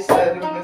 said.